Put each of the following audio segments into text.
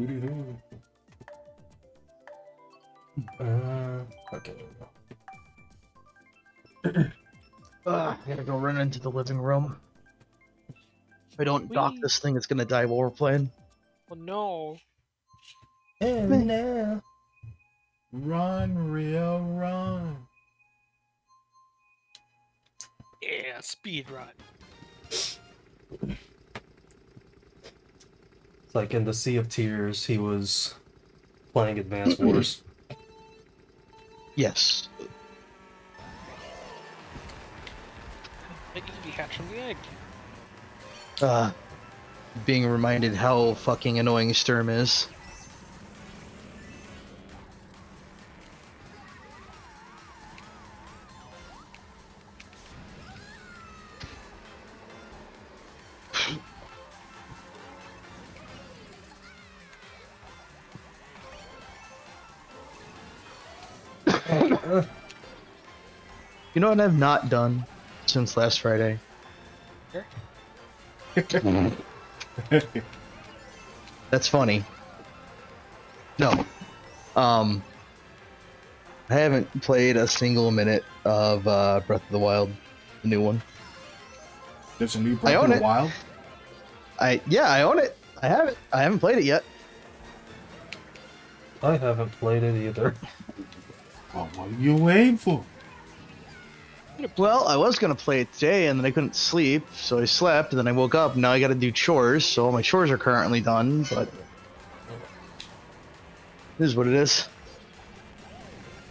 Doo-doo-doo. Uh, okay. there we go. Ugh, I gotta go run into the living room. If I don't dock this thing, it's gonna die while we're playing. Oh no. And now, Run, Rio, run. Yeah, speed run. Like in the Sea of Tears, he was playing Advance Wars. Yes. Like you be hatched from the egg. Uh, being reminded how fucking annoying Sturm is. You know what I've not done since last Friday? That's funny. No. Um I haven't played a single minute of uh, Breath of the Wild, the new one. There's a new I Breath own of the it. Wild. I yeah, I own it. I have it. I haven't played it yet. I haven't played it either. Oh, what are you waiting for? Well, I was gonna play it today, and then I couldn't sleep, so I slept. And then I woke up. Now I got to do chores. So all my chores are currently done, but this is what it is.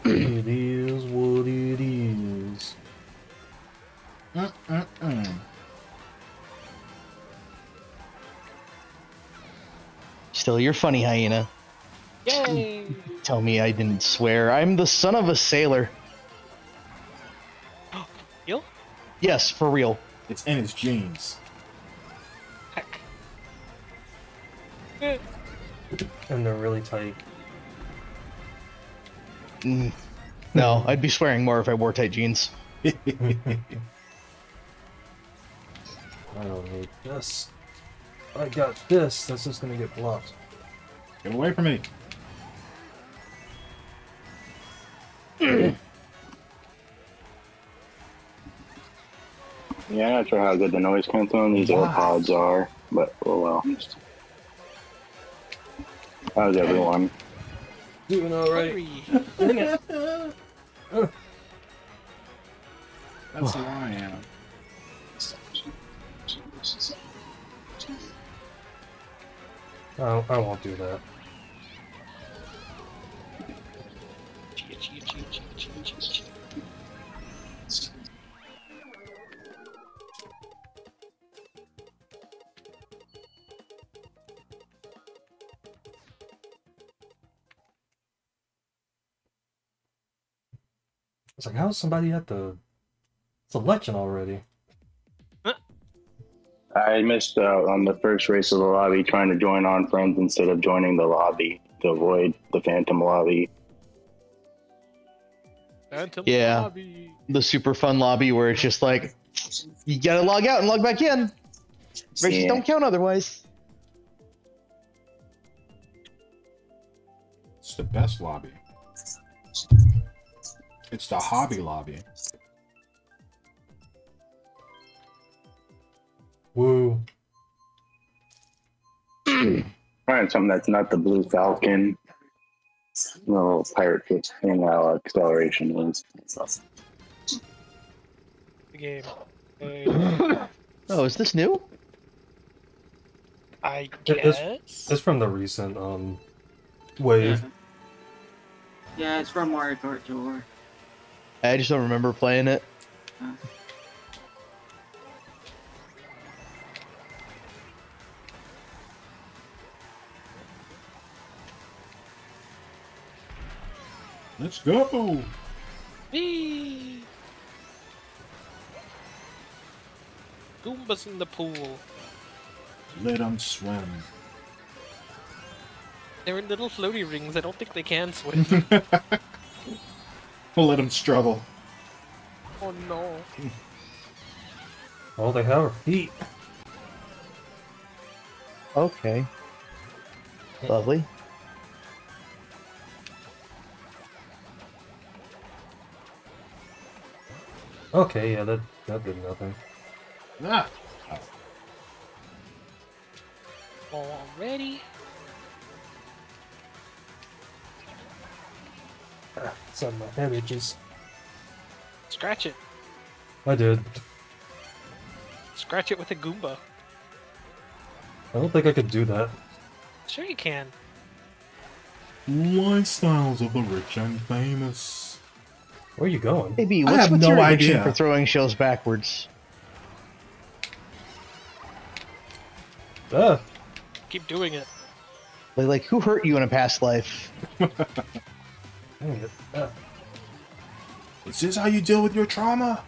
it is what it is. Mm-mm-mm. Still, you're funny, hyena. Yay! Tell me I didn't swear. I'm the son of a sailor. Yes, for real. It's in his jeans. Heck. And they're really tight. Mm. No, I'd be swearing more if I wore tight jeans. I don't need this. I got this. This is gonna get blocked. Get away from me. Yeah, I'm not sure how good the noise canceling these Wow. AirPods are, but oh well. How's everyone? Doing alright. hurry. That's who I am. I, I won't do that. It's like, how's somebody at the selection already? I missed out on the first race of the lobby trying to join on friends instead of joining the lobby to avoid the phantom lobby. Phantom Yeah. lobby. The super fun lobby where it's just like you gotta log out and log back in. Races Yeah. don't count otherwise. It's the best lobby. It's the hobby lobby. Woo. Find something that's not the Blue Falcon. Little pirate ship thing how acceleration is. The game. Uh, Oh, is this new? I guess. It's from the recent um wave. Yeah, it's from Mario Kart Tour. I just don't remember playing it. Let's go. Whee! Goombas in the pool. Let them swim. They're in little floaty rings. I don't think they can swim. We'll let them struggle. oh no. All they have are feet. Okay. Lovely. Okay, yeah, that that did nothing. Ah. Already? It's on my bandages. Scratch it. I did. Scratch it with a Goomba. I don't think I could do that. Sure you can. Lifestyles of the rich and famous. Where are you going? Maybe I what's, have what's no your idea. for throwing shells backwards? Ah, Keep doing it. Like, like who hurt you in a past life? Is this how you deal with your trauma?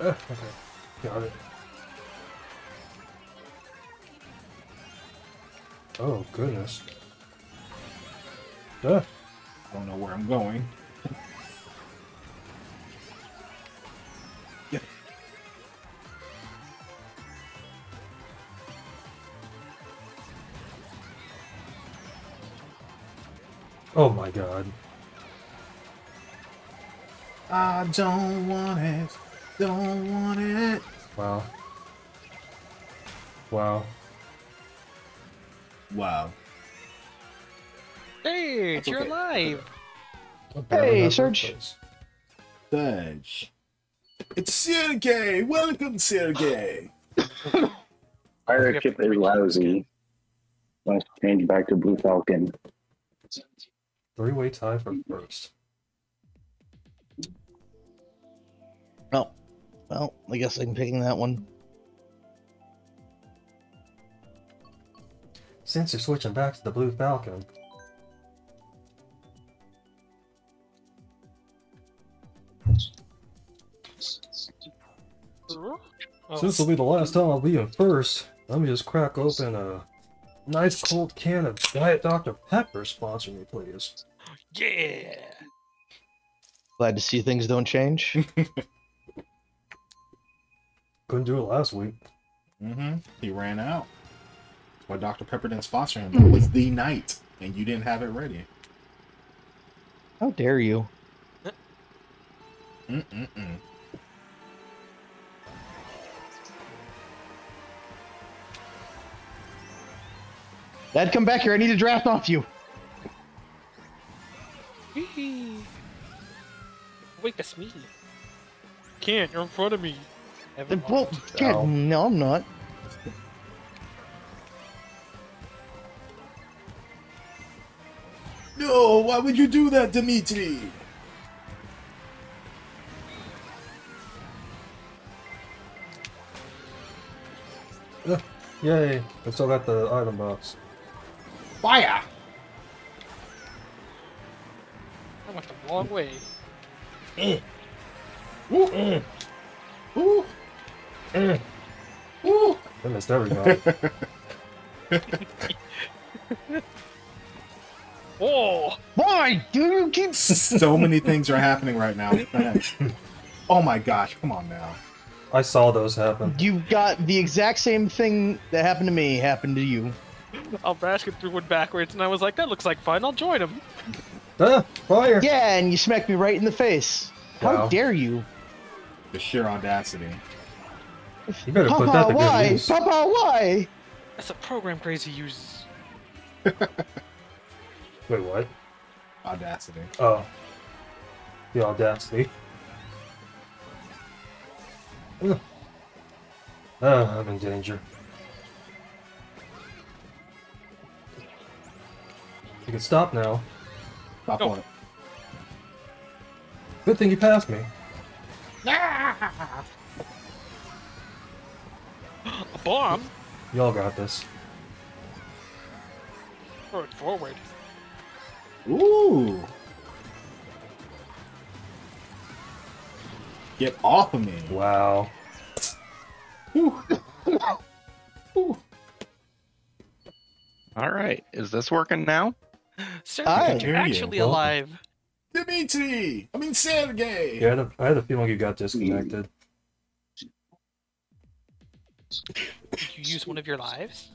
Ah, okay, got it. Oh goodness. I don't know where I'm going. Oh my god. I don't want it. Don't want it. Wow. Wow. Wow. Hey, That's you're okay. alive. Hey, Serge. Serge. It's Sergey. Welcome, Sergey. Pirate ship is lousy. Let's change back to Blue Falcon. Three-way tie for first. Oh, well, I guess I'm picking that one. Since you're switching back to the Blue Falcon, since it'll be the last time I'll be in first, let me just crack open a nice cold can of Diet Dr. Pepper. Sponsor me, please. yeah. Glad to see things don't change. Couldn't do it last week. Mm-hmm. He ran out. Why Dr. Pepper didn't sponsor him? It was the night, and you didn't have it ready. How dare you? Mm-mm-mm. Dad, come back here. I need a draft off you. Wait, that's me. Can't, you're in front of me. Never Then- Well, mind. God, oh. no, I'm not. No, why would you do that, Dimitri? Yay! I still got the item box. Fire! I went the wrong way. Ooh. Ooh. Mm, Ooh. I missed everything. Oh! Why do you keep? so many things are happening right now. oh my gosh, come on now. I saw those happen. You got the exact same thing that happened to me happened to you. I'll basket through one backwards, and I was like, that looks like fun, I'll join him. Ah! Fire! Yeah, and you smacked me right in the face. How Wow. dare you? The sheer audacity. You better put that Papa, to why? good use. Papa, why? That's a program crazy uses. Wait, what? Audacity. Oh. The audacity. Ugh. Ah, I'm in danger. Can stop now. Stop Go. on it. Good thing you passed me. Ah! A bomb? Y'all got this. Throw it forward. Ooh. Get off of me. Wow. Ooh. Ooh. All right, is this working now? Sir, Hi. you're Hear you. actually alive. Dimitri! I mean Sergey! Yeah, I had, a, I had a feeling you got disconnected. Did you use one of your lives?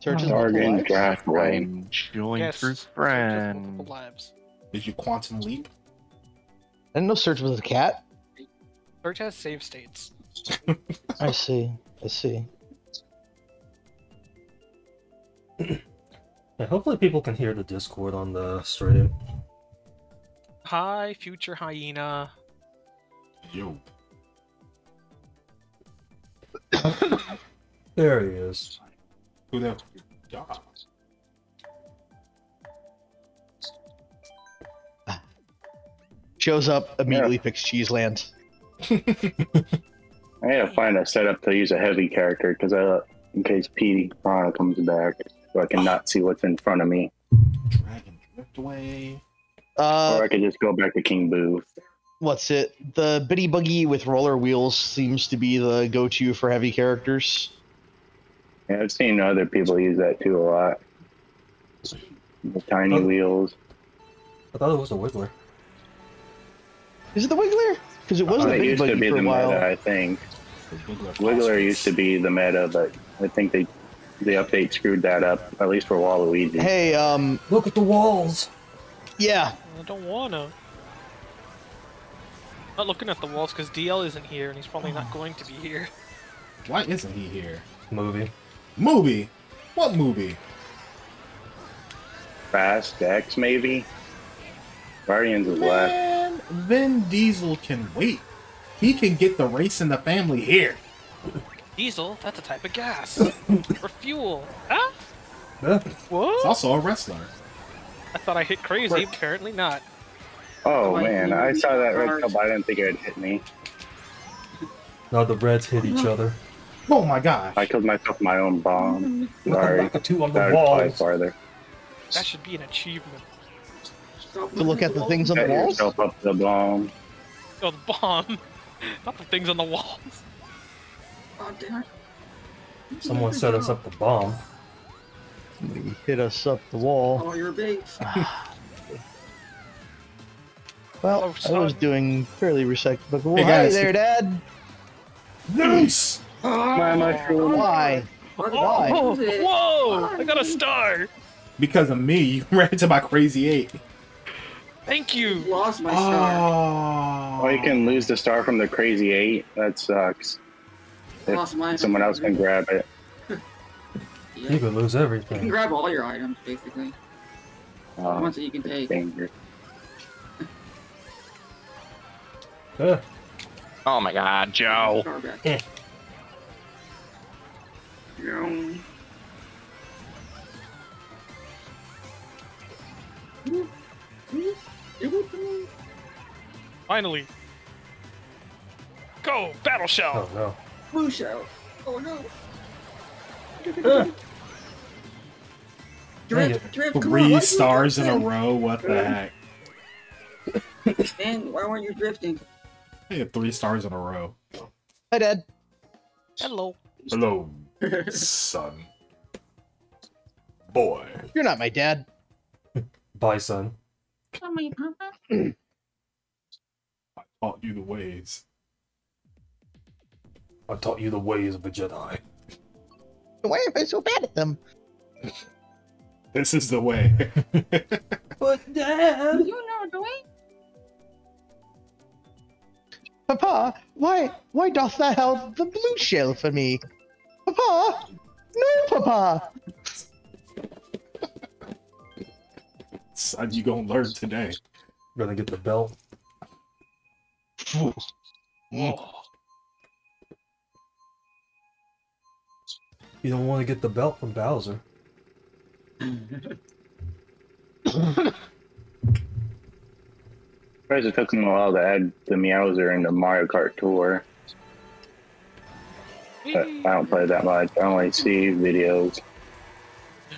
Searches Jargon multiple lives? draft way. I'm Yes. through friend. multiple lives. Did you quantum leap? I didn't know Search was a cat. Search has save states. I see. I see. Yeah, hopefully people can hear the Discord on the stream. Hi, future hyena. Yo. There he is. Who the? Yeah. Shows up, immediately picks Cheese Cheeseland. I gotta find a setup to use a heavy character because I uh, in case Petey Piranha comes back, so I can not see what's in front of me, Dragon Driftway. Uh, or I could just go back to King Boo. what's it? The Bitty Buggy with roller wheels seems to be the go-to for heavy characters. Yeah, I've seen other people use that too a lot. The tiny Oh. wheels. I thought it was a Wiggler. Is it the Wiggler? Because it was Uh, the it Bitty Buggy for a while. meta, I think. Wiggler. Wiggler used to be the meta, but I think they the update screwed that up, at least for Waluigi. Hey, um, Look at the walls! yeah, I don't wanna. Not looking at the walls because DL isn't here and he's probably not going to be here. Why isn't he here? Movie. Movie? What movie? Fast X, maybe? Guardians is left. Man, Vin Diesel can wait. He can get the race in the family here. Diesel, that's a type of gas. or fuel. Huh? Yeah. He's What? also a wrestler. I thought I hit crazy, apparently not. Oh Like, man, I saw that red cup. I didn't think it would hit me. Now the Reds hit each other. Oh my gosh. I killed myself with my own bomb. Look Sorry. at the two on the That walls. farther. That should be an achievement. to look at the things on the Set walls. yourself up the bomb. Oh, the bomb. Not the things on the walls. God damn it. Someone set us up the bomb. Somebody hit us up the wall. Oh, you're big. Well, Oh, I was doing fairly respectable. Hey, Hi there, Dad. Nice. My mushroom. Why? Why? Oh, whoa! I got a star! Because of me, you ran into my crazy eight. Thank you! Lost my ah. star. Oh. Oh, you can lose the star from the crazy eight. That sucks. If Lost mine. someone else can grab it. You Yeah. could lose You can grab all your items, basically. Um, Ones that you can take. danger. Yeah. Oh my god, Joe. Eh. Yum. Finally! Go! Battle Shell! Oh no. Blue shell. Oh no. Drift, drift, come on, Three stars in a row. What the heck? Man, why weren't you drifting? I had three stars in a row. Hi, Dad. Hello. Hello, son. Boy. You're not my dad. Bye, son. Come on, Papa. I taught you the ways. I taught you the ways of a Jedi. Why am I so bad at them? This is the way. But Dad! You know the way. Papa, why why doth thou hold the blue shell for me? Papa! No, Papa! son, you gonna learn today. Gonna get the belt. You don't want to get the belt from Bowser. Surprised it took them a while to add the Meowser into Mario Kart Tour. But I don't play that much. I only see videos.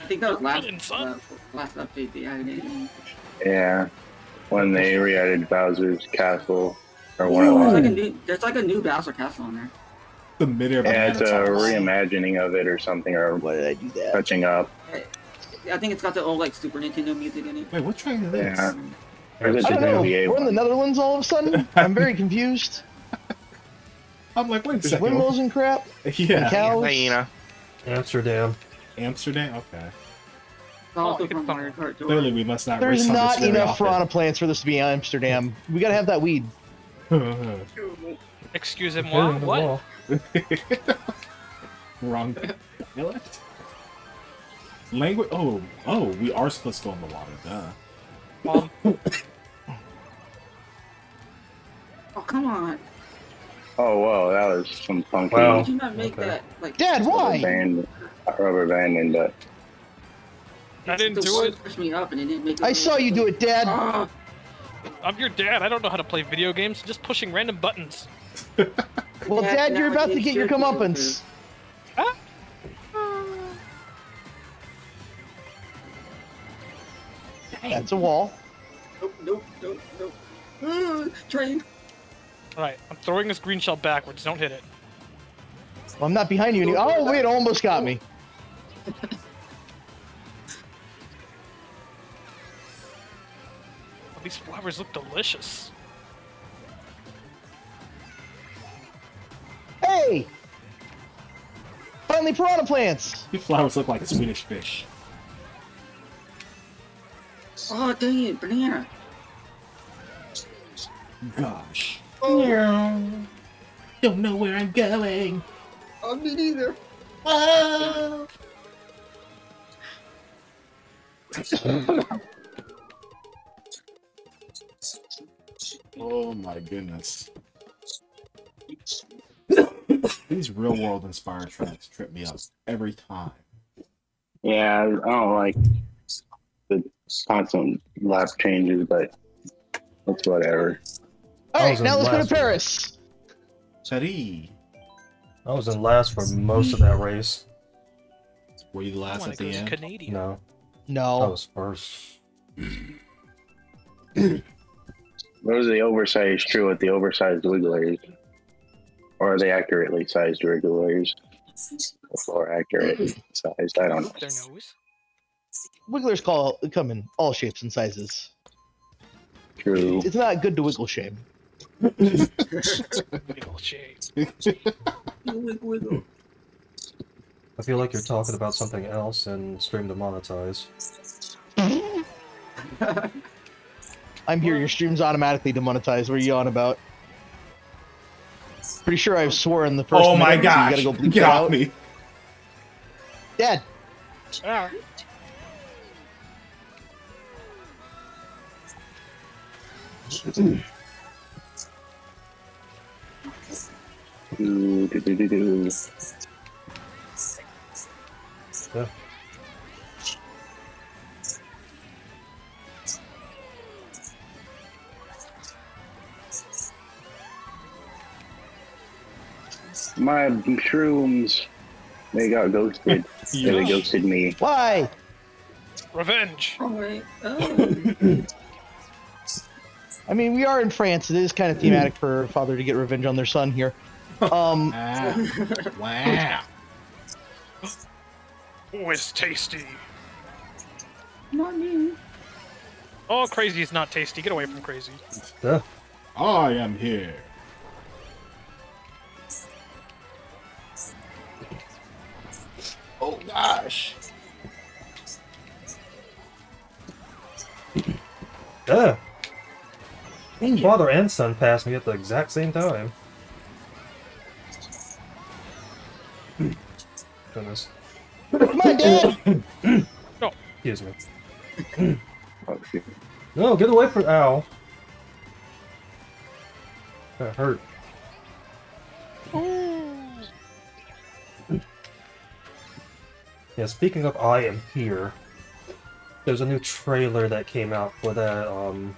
I think that was last, uh, last update they added in. Yeah. When they re-added Bowser's Castle. Or one of There's like, a new, there's like a new Bowser Castle in there. The midair Yeah, it's a reimagining of it or something, or Why did I do that? touching up. I think it's got the old like Super Nintendo music in it. Wait, what train is this? Yeah. Or is it I don't know. We're in the? Netherlands all of a sudden. I'm very confused. I'm like, wait a There's second. windmills and crap. Yeah. Cows. Hyena. Amsterdam. Amsterdam? Okay. It's also it's from not- Mario Kart Tour. Clearly, we must not There's race on this not enough often. piranha plants for this to be Amsterdam. We gotta have that weed. Excuse me, Hitting what? wall. Wrong dialect. Language. Oh, oh, we are supposed to go in the water. Duh. Um, Oh come on! Oh, whoa, that was some funky Wow. Why did you not make Okay. that like? Dad, rubber why? band, rubber banding, but I didn't the do it. Pushed me up and it didn't make. I saw you do it, Dad. Ah, I'm your dad. I don't know how to play video games. Just pushing random buttons. Well, Dad, Dad, you're about to get your should be comeuppance. That's a wall. nope, nope, nope, nope. Ah, train. All right, I'm throwing this green shell backwards. Don't hit it. Well, I'm not behind you. Any- oh wait, almost got me. Oh, these flowers look delicious. Hey! Finally, piranha plants. These flowers look like Swedish fish. Oh dang it, banana. Gosh. Oh, Don't know where I'm going. oh me neither. Whoa. Ah. oh my goodness. These real world inspired tracks trip me up every time. yeah, I don't like the constant lap changes, but it's whatever. All I was in now let's go to one. Paris. Teddy, I was in last for most of that race. were you last at the end? Canadian. No, I No. was first. Those are the oversized true with the oversized wigglers. Or are they accurately sized wigglers? Or accurate sized? I don't know. Their nose. Wigglers call come in all shapes and sizes. True. It's not good to wiggle shame. Big old. Wiggle, wiggle. I feel like you're talking about something else and stream to monetize. I'm here. Your stream's automatically demonetized. What are you on about? Pretty sure I've sworn the first. Oh my minute, so! You gotta go bleep Get off out. me! Dad, Ah, Ooh, do, do, do, do. My shrooms, they got ghosted. Yeah, they ghosted me. why? revenge. All right. Oh. I mean, we are in France. It is kind of thematic for a father to get revenge on their son here. Um, Ah, wow. Oh, it's tasty. Not me. Oh, crazy is not tasty. Get away from crazy. Yeah. I am here. Oh gosh. Yeah. Father and son passed me at the exact same time. Goodness. come on, Dad. Excuse me. Oh, shoot. No, get away from ow. That hurt. Yeah, speaking of I am here, there's a new trailer that came out for that um,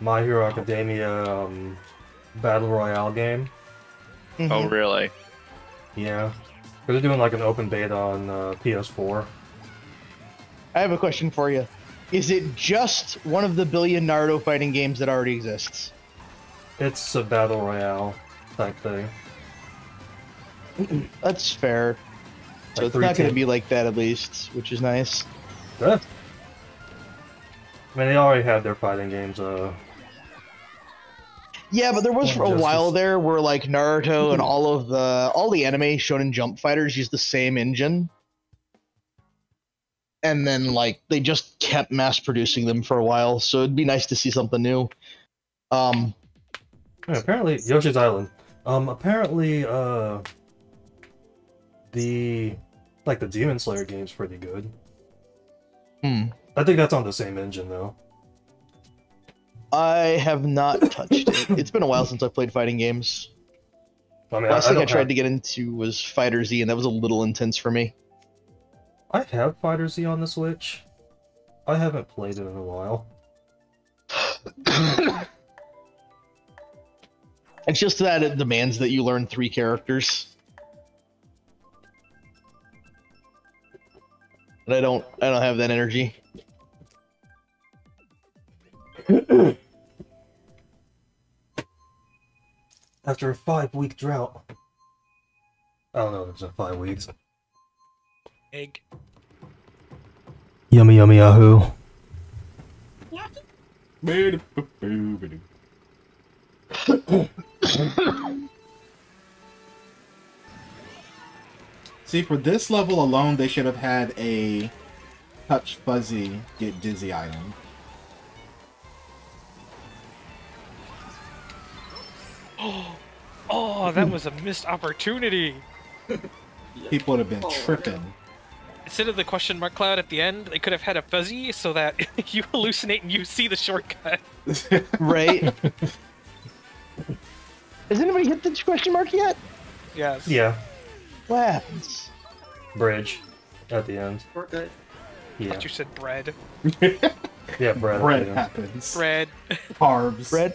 My Hero Academia um, Battle Royale game. Oh, Mhm. really? Yeah. They're doing like an open beta on uh, PS4. I have a question for you. Is it just one of the billion Naruto fighting games that already exists? It's a Battle Royale type thing. That's fair. So Like it's not going to be like that at least, which is nice. Yeah. I mean, they already have their fighting games. Uh, Yeah, but there was for a while there where like Naruto and all of the all the anime Shonen Jump fighters use the same engine. And then like they just kept mass producing them for a while, so it'd be nice to see something new. Um yeah, apparently Yoshi's Island. Um, apparently, uh, the like the Demon Slayer game's pretty good. hmm, I think that's on the same engine though. I have not touched it. It's been a while since I played fighting games. I mean, Last I, thing I, don't tried have, to get into was Fighter Z, and that was a little intense for me. I have Fighter Z on the Switch. I haven't played it in a while. It's just that it demands that you learn three characters. But I don't I don't have that energy. After a five-week drought. I don't know if it's been five weeks. Egg. Yummy, yummy, yahoo. Boo-doo-boo-boo-doo. See, for this level alone, they should have had a touch fuzzy get dizzy item. Oh, oh that was a missed opportunity. People would have been Oh, tripping. Instead of the question mark cloud at the end, they could have had a fuzzy so that you hallucinate and you see the shortcut. Right? Has anybody hit the question mark yet? Yes. Yeah, What happens? bridge at the end. Shortcut. Yeah, Thought you said bread. yeah, bread. Bread At the end. happens. Bread. Carbs. Bread?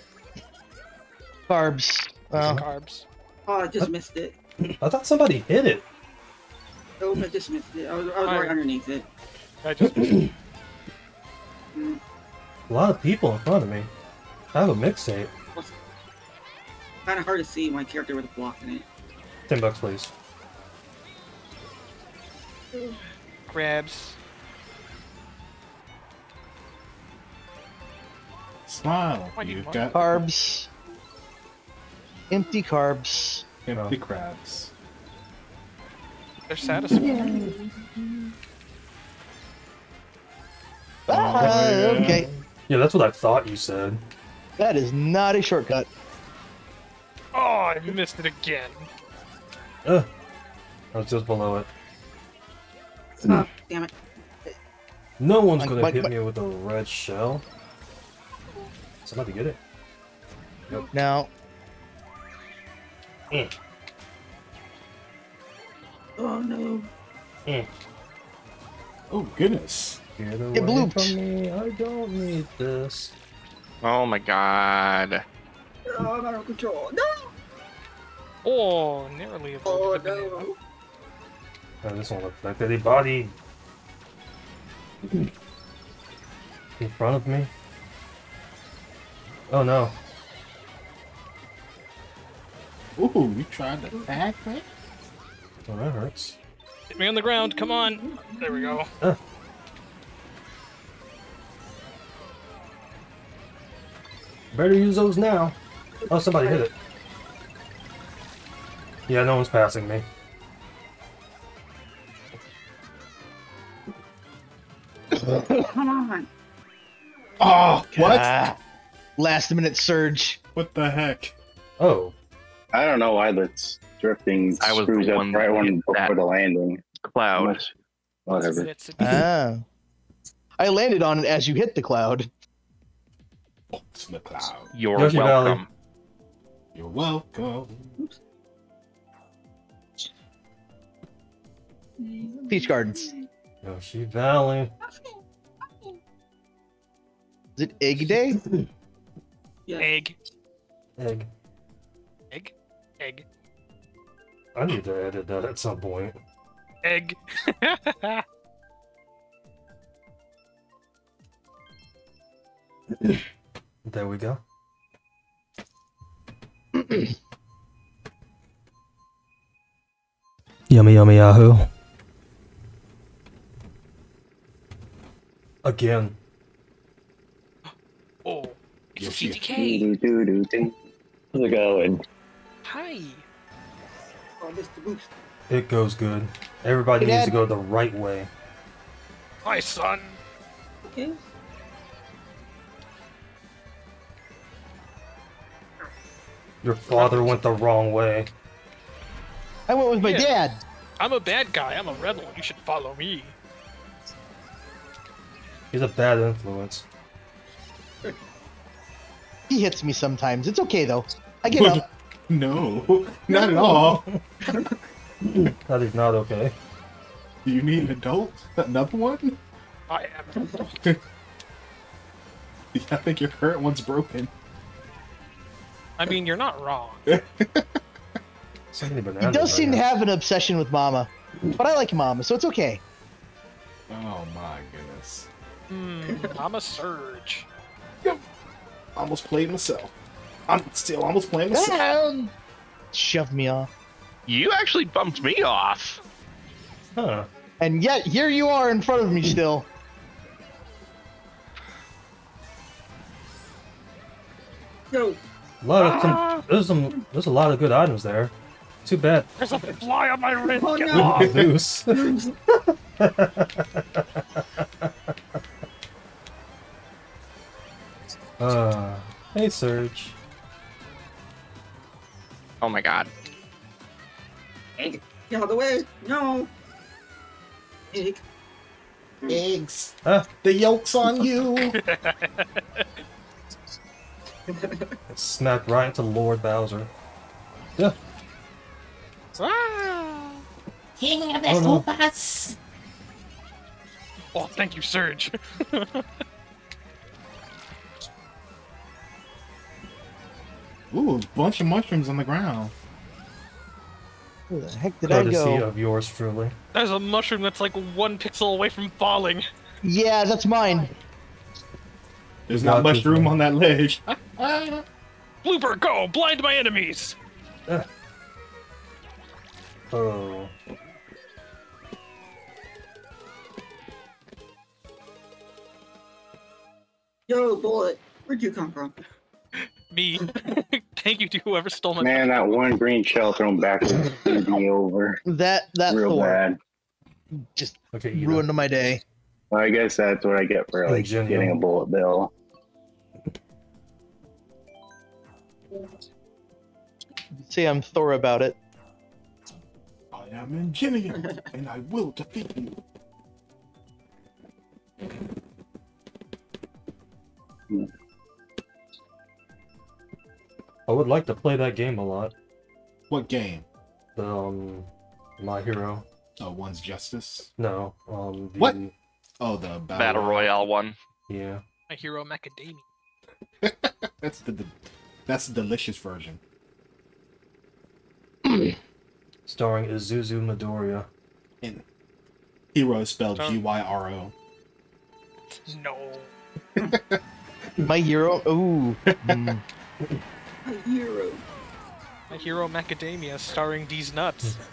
Carbs. Uh, Carbs. Oh, I just missed it. I thought somebody hit it. Oh, I just missed it. I was, I was Fire. right underneath it. I just missed it. A lot of people in front of me. I have a mixtape. Kind of hard to see my character with a block in it. Ten bucks, please. Grabs. Smile. Why you You've got carbs. Empty carbs. empty crabs. They're satisfying. Ah, okay. Yeah, that's what I thought you said. That is not a shortcut. Oh, I missed it again. Ugh. I was just below it. Oh, damn it. No one's Like, gonna like, hit like- me with a red shell. Somebody get it. Nope. Now, mm. Oh no. Mm. Oh goodness. Get away It blooped. from me. I don't need this. Oh my god. Oh, I'm out of control. No. Oh, narrowly Oh avoided the banana. no. I just won't affect anybody in front of me. Oh no. Ooh, you tried to tag me? Oh, that hurts. Hit me on the ground, come on. There we go. Better use those now. Oh, somebody hit it. Yeah, no one's passing me. Come on. Oh, what? ah, last minute surge. What the heck? Oh, I don't know why that's drifting I was screws the up one right one when before the landing. Cloud. Much- Whatever. It's- Ah. I landed on it as you hit the cloud. It's the cloud. You're Yoshi Valley. welcome. You're welcome. Peach Gardens. Yoshi Valley. Is it Egg Day? Yeah. Egg. Egg. Egg. Egg. I need to edit that at some point. Egg. There we go. yummy, yummy, yahoo. Again. Oh, it's You'll a see it. CDK. Do, do, do, do. How's it going? Hi. Oh, this the boost. It goes good. Everybody Hey, needs to go the right way. Hi, son. Okay. Your father went the wrong way. I went with my Yeah. dad. I'm a bad guy. I'm a rebel. You should follow me. He's a bad influence. He hits me sometimes. It's okay though. I get up. No, not at all. That is not okay. Do you need an adult? Another one? I am. I think your current one's broken. I mean, you're not wrong. He does right seem to have an obsession with Mama, but I like Mama, so it's okay. Oh my goodness. Hmm, I'm a surge. Yep. Almost played myself. I'm still almost playing myself. Shove me off. You actually bumped me off. Huh. And yet, here you are in front of me still. Yo, A lot of Ah. com- there's some there's a lot of good items there. Too bad. There's a fly on my wrist. Oh, Get no. off. uh, hey Surge. Oh my god. egg, get out of the way. No. Egg. Eggs. Ah. The yolk's on you. Smack right into Lord Bowser. Yeah. Ah. King of the Oh, no. Koopas. Oh, thank you, Surge. Ooh, a bunch of mushrooms on the ground. Where the heck did I Courtesy go? of yours truly. There's a mushroom that's like one pixel away from falling. Yeah, that's mine. There's Got not much room on that ledge. Blooper, go! Blind my enemies! Ah. Oh. Yo, bullet. Where'd you come from? Me. thank you to whoever stole my Man, that one green shell thrown back screwed me over That that real Thor bad. just Okay, you ruined my day. Well, I guess that's what I get for like Ingenium. getting a bullet bill. See, I'm Thor about it. I am Ingenium, and I will defeat you. Hmm. I would like to play that game a lot. What game? The um, My Hero. Oh, one's justice. No. Um. The, What? Oh, the battle, Battle Royale one. Yeah. My hero macadamia. That's the, the that's the delicious version. Starring Izuzu Midoriya. And hero is spelled Oh. G Y R O. No. My hero. Ooh. Mm. A hero. My hero macadamia starring these nuts.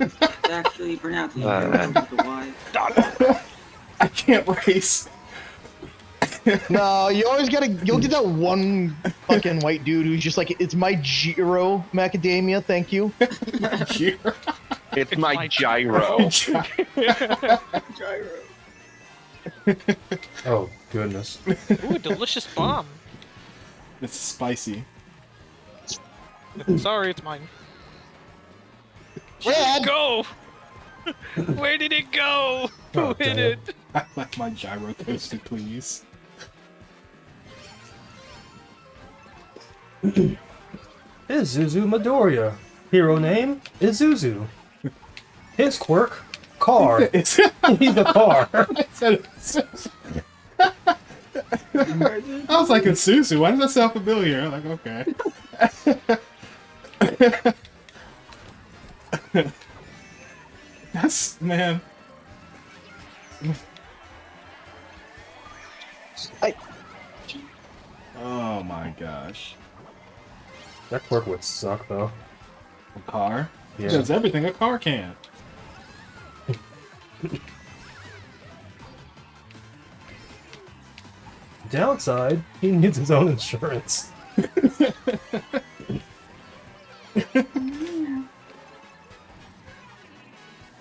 It's actually pronounced hero Uh. with the Y. I can't race. No, you always gotta. You'll get that one fucking white dude who's just like, "It's my gyro macadamia, thank you." Hero. It's, It's my, my gyro. Gyro. Oh goodness. Ooh, a delicious bomb. It's spicy. Sorry, it's mine. Dad, Go! Where did it go? Who Oh, hit it? I like my gyro toasted, please. Izuzu Midoriya. Hero name Izuzu. His quirk, car. It's, He's a car. I was like, it's Susu. Why does that sound familiar? I'm like, okay. That's man. I- Oh my gosh. That quirk would suck though. A car? Yeah. Does everything a car can. Downside, he needs his own insurance.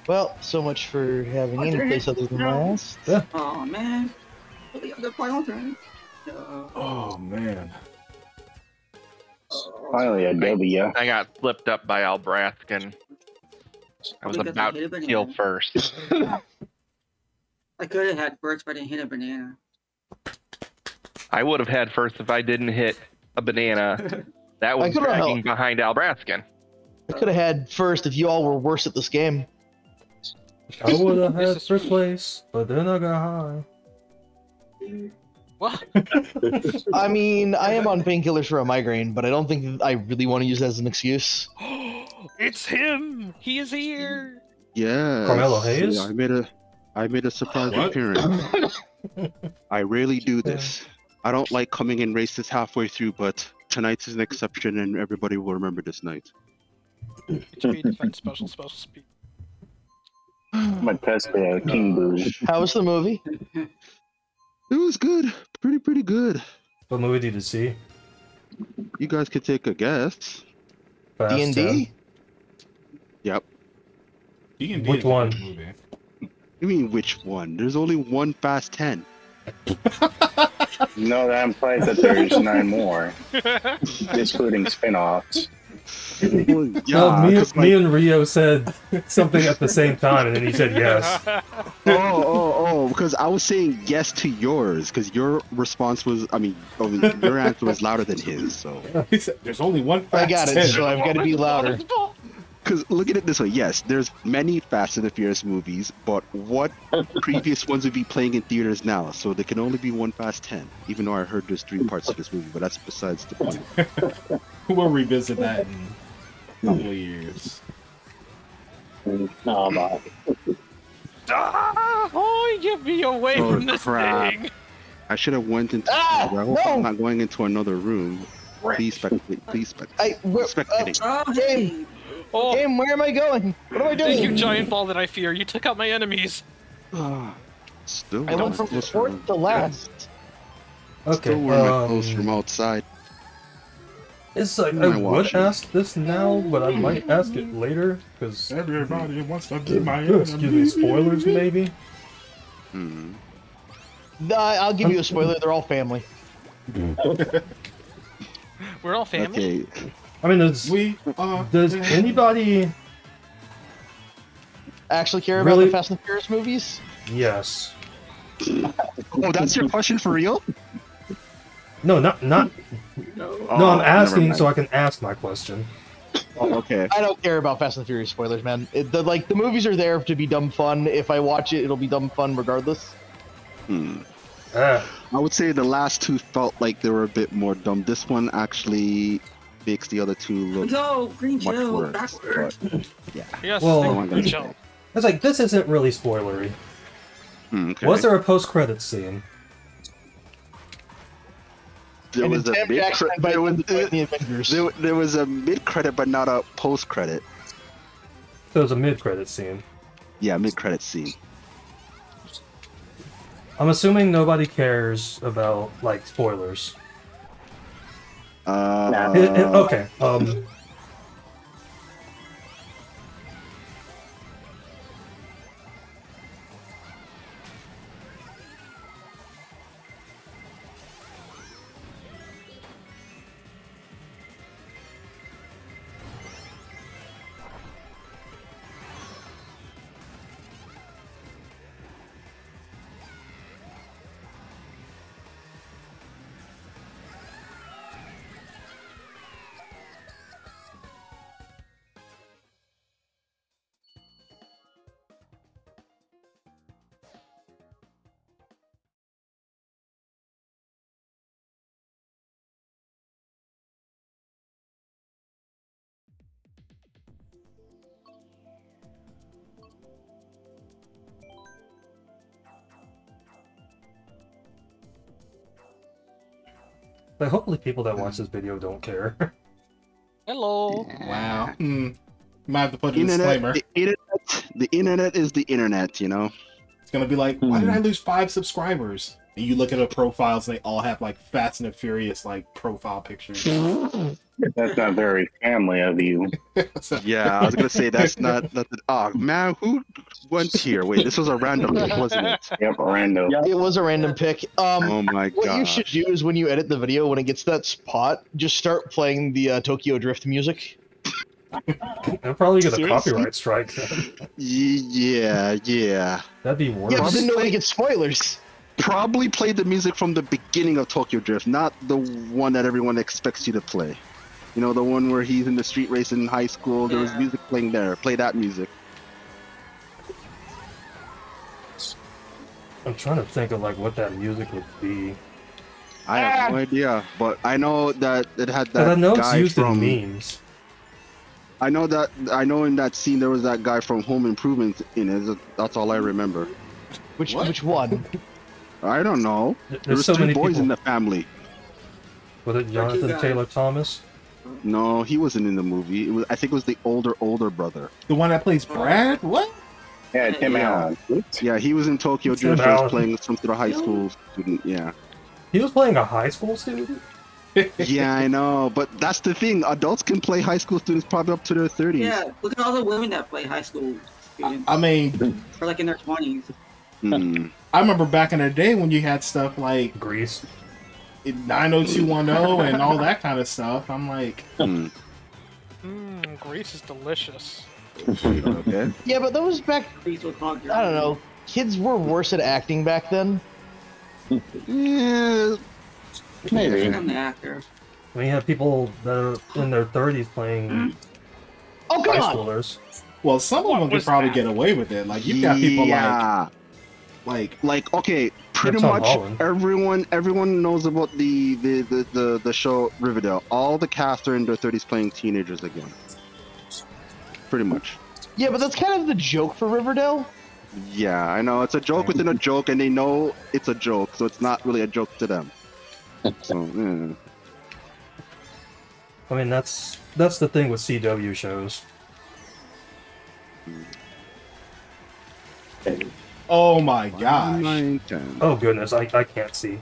Well, so much for having any place other than last. Oh man. Well, the other final turn. Uh, Oh man. oh, Finally, a W. I got flipped up by Albraskin. I was Because I about to kill banana. first. I could have had first, but I didn't hit a banana. I would have had first if I didn't hit a banana that was could've dragging helped. behind Albraskin. I could have had first if you all were worse at this game. I would have had first place, but then I got high. What? I mean, I am on painkillers for a migraine, but I don't think I really want to use that as an excuse. it's him! He is here! Yeah. Carmelo Hayes? I made a I made a surprise appearance. I rarely do this. I don't like coming in races halfway through, but tonight's is an exception and everybody will remember this night. HP defense special special speed. My test uh, King Boo. How was the movie? It was good. Pretty pretty good. What movie did you see? You guys could take a guess. D and D. Yep. D&D Which is a good one? movie. You mean which one? There's only one Fast Ten. You know that implies that there's nine more, excluding spin-offs. Well, Yeah, yeah, me like- and Rio said something at the same time, and then he said yes. oh, oh, oh, because I was saying yes to yours, because your response was, I mean, oh, your answer was louder than his. So, said, There's only one. I got it, so I've got to be louder. because look at it this way: yes, there's many Fast and the Furious movies, but what previous ones would be playing in theaters now? So there can only be one Fast Ten. Even though I heard there's three parts of this movie, but that's besides the point. We'll revisit that in a couple of years. No, but Ah, oh, get me away Oh, from this crap. thing! I should have went into. Ah, I hope no! I'm not going into another room. Please spectate. Please spectate. I, where, uh, Spectating. Oh, hey! Oh, game, where am I going? What am I doing? thank doing? you, giant ball that I fear. You took out my enemies. Still, I went from close fourth to last. Okay, Still wearing my clothes um, from outside. it's like I I would watching? ask this now, but I might ask it later because Everybody wants to be my excuse me, spoilers maybe. Hmm. Nah, I'll give you a spoiler. They're all family. We're all family. Okay. I mean, does We are. does anybody? Actually, care Really? about the Fast and Furious movies? Yes. Oh, that's your question for real? No, not not. no, no, I'm asking so I can ask my question. Oh, okay. I don't care about Fast and Furious spoilers, man. It, the, like the movies are there to be dumb fun. If I watch it, it'll be dumb fun regardless. Hmm. Ah, I would say the last two felt like they were a bit more dumb. This one actually makes the other two look. Go, Green Much Chill, worse, backwards. Yes, Well- thank you, Joe. it's like this isn't really spoilery. Hmm, okay. Was there a post-credit scene? There was then a mid Jackson cre- invited there was them to join the Avengers. there, there was a mid credit, but not a post credit. There was a mid-credit scene. Yeah, mid credit scene. I'm assuming nobody cares about like spoilers. Uh, okay. Um. But hopefully, people that watch this video don't care. Hello. Wow. Hmm. Might have to put a disclaimer. the internet, the internet is the internet. You know. It's gonna be like, why did I lose five subscribers? And you look at the profiles, and they all have like Fast and the Furious like profile pictures. That's not very family of you. Yeah, I was gonna say that's not that. Oh man, who went here? Wait, this was a random pick, wasn't it? Yep, random. It was a random pick. Um, Oh my god. what you should do is when you edit the video, when it gets to that spot, just start playing the uh, Tokyo Drift music. I'll probably get a Seriously? copyright strike then. Yeah, yeah. That'd be worse. Yeah, but then nobody gets spoilers. Probably play the music from the beginning of Tokyo Drift, not the one that everyone expects you to play. You know, the one where he's in the street race in high school. There was music playing there. Play that music. I'm trying to think of like what that music would be. I have no ah. idea, but I know that it had Because I that know it's guy used from. in memes. I know that I know in that scene there was that guy from Home Improvement in it. That's all I remember. Which What? which one? I don't know. Th- There There's was so three many boys people. in the family. Was it Jonathan. Taylor Thomas? No, he wasn't in the movie. It was, I think it was the older older brother. The one that plays Brad? What? Yeah, Tim Yeah. Allen. Yeah, he was in Tokyo Tim Drift. He was Allen. playing some sort of high school student. Yeah. He was playing a high school student. yeah, I know, but that's the thing. Adults can play high school students probably up to their thirties. Yeah, look at all the women that play high school students, I mean, or like in their twenties. Hmm. I remember back in the day when you had stuff like Grease. 90210 and all that kind of stuff. I'm like, Hmm. Mmm, grease is delicious. Okay. Yeah, but those back. Please will talk. I don't know. Kids were worse at acting back then. Yeah. Maybe. I'm the actor. I mean, you have people that are in their 30s playing Oh come high on! schoolers. well, some of them could probably that? get away with it. Like you've got people like yeah. Like like okay pretty much Holland. everyone everyone knows about the the, the the the show riverdale all the cast are in their 30s playing teenagers again pretty much Yeah, but that's kind of the joke for Riverdale. yeah i know it's a joke within a joke and they know it's a joke so it's not really a joke to them so yeah. I mean, that's that's the thing with CW shows. Oh my gosh. Nine, ten. Oh goodness, I, I can't see.